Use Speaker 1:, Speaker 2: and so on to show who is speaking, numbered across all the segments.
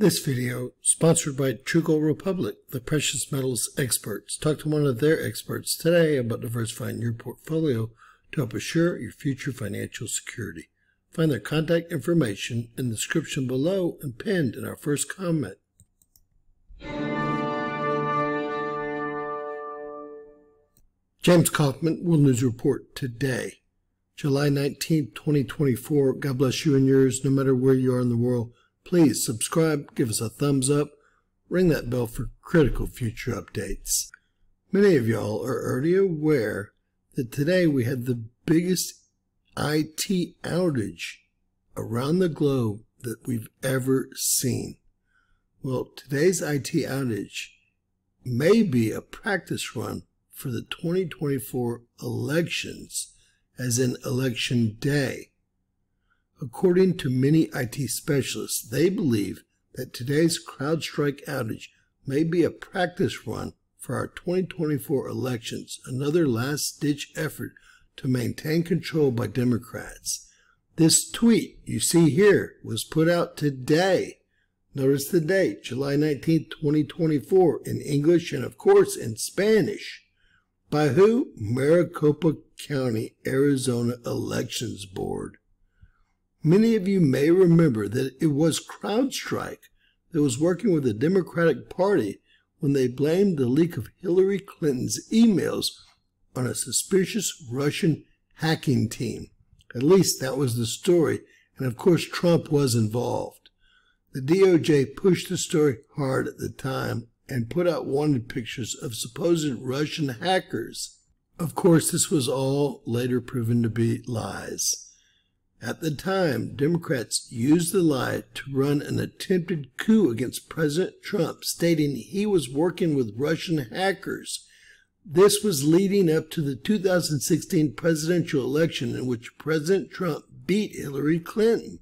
Speaker 1: This video sponsored by True Republic, the precious metals experts. Talk to one of their experts today about diversifying your portfolio to help assure your future financial security. Find their contact information in the description below and pinned in our first comment. James Kaufman, World News Report today, July 19, 2024. God bless you and yours, no matter where you are in the world. Please subscribe, give us a thumbs up, ring that bell for critical future updates. Many of y'all are already aware that today we had the biggest IT outage around the globe that we've ever seen. Well, today's IT outage may be a practice run for the 2024 elections, as in election day. According to many IT specialists, they believe that today's CrowdStrike outage may be a practice run for our 2024 elections, another last-ditch effort to maintain control by Democrats. This tweet you see here was put out today. Notice the date, July 19, 2024, in English and, of course, in Spanish. By who? Maricopa County, Arizona Elections Board. Many of you may remember that it was CrowdStrike that was working with the Democratic Party when they blamed the leak of Hillary Clinton's emails on a suspicious Russian hacking team. At least that was the story, and of course Trump was involved. The DOJ pushed the story hard at the time and put out wanted pictures of supposed Russian hackers. Of course, this was all later proven to be lies. At the time, Democrats used the lie to run an attempted coup against President Trump, stating he was working with Russian hackers. This was leading up to the 2016 presidential election in which President Trump beat Hillary Clinton.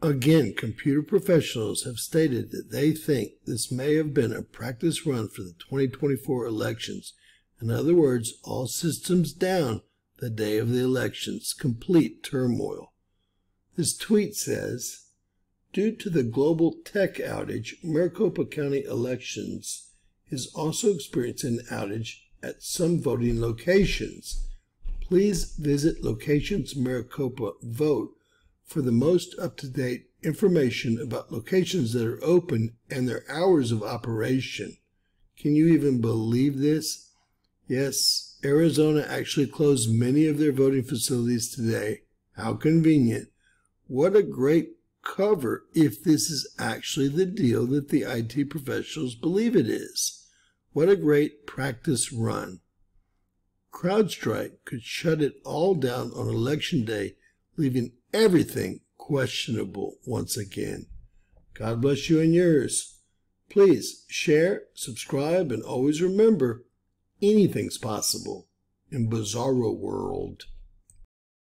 Speaker 1: Again, computer professionals have stated that they think this may have been a practice run for the 2024 elections. In other words, all systems down the day of the elections, complete turmoil. This tweet says, Due to the global tech outage, Maricopa County Elections is also experiencing an outage at some voting locations. Please visit Locations Maricopa Vote for the most up-to-date information about locations that are open and their hours of operation. Can you even believe this? Yes, Arizona actually closed many of their voting facilities today. How convenient. What a great cover if this is actually the deal that the IT professionals believe it is. What a great practice run. CrowdStrike could shut it all down on election day, leaving everything questionable once again. God bless you and yours. Please share, subscribe, and always remember anything's possible in Bizarro World.